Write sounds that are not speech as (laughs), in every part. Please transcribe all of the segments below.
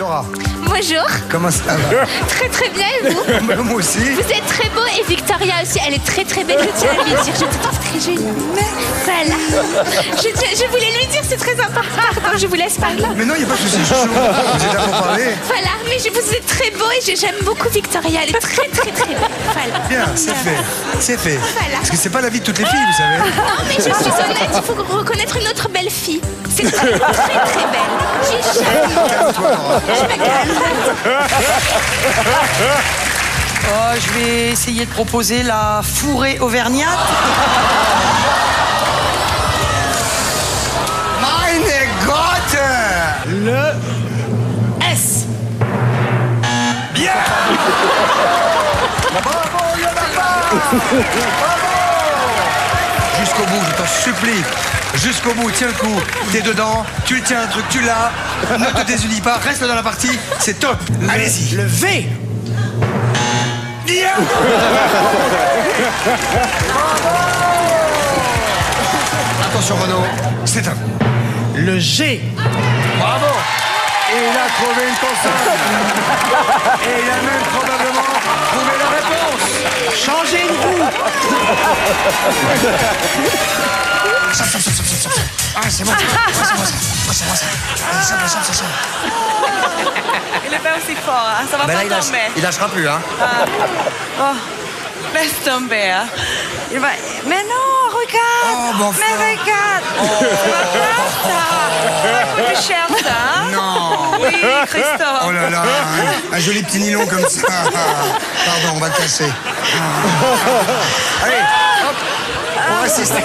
Laura, Bonjour, comment ça va (laughs) très très bien et vous (laughs) Moi aussi. Vous êtes très beau et Victoria aussi, elle est très très belle, je tiens à lui dire, je te trouve très jolie. Voilà. Je, tiens- je voulais lui dire, c'est très important. Pardon, je vous laisse parler. Mais non, il n'y a pas de souci, je suis chaud. Vous êtes là pour parler Voilà, mais je, vous êtes très beau et je- j'aime beaucoup Victoria, elle est très très très belle. Voilà. Bien, c'est fait. C'est fait. Voilà. Parce que c'est pas la vie de toutes les filles, vous savez. Non, mais je suis honnête, il faut reconnaître une autre belle fille. C'est très très très Oh, je vais essayer de proposer la fourrée auvergnate. Meine Gott Le S. Bien Bravo, Bravo Jusqu'au bout, je t'en supplie. Jusqu'au bout, tiens le coup. T'es dedans, tu le tiens un truc, tu l'as. Ne te désunis pas, reste dans la partie. C'est top. Allez-y. Le V. Bien (laughs) Attention Renaud, c'est un. Le G. Bravo Et il a trouvé une console. Et il a même probablement trouvé la réponse. Changer une roue. (laughs) Ah, c'est bon. Ah, c'est moi. Ah, c'est moi. Il est pas aussi fort, hein. ça va Ben pas tomber. il lâchera plus, hein. Oh, laisse tomber. hein. Il va... Mais non, regarde. Oh, Mais regarde. Va pas, ça. Ça hein. Non Oui, Christophe. Oh là là, un, joli petit nylon comme ça. Pardon, on va casser. Allez, pour assister.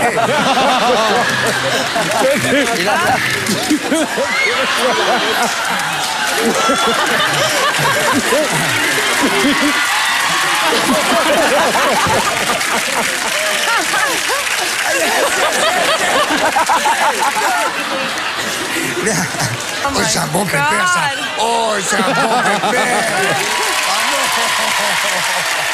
Il a- Oh, c'est un bon pépère, ça. Oh, c'est un bon pépère. Bravo.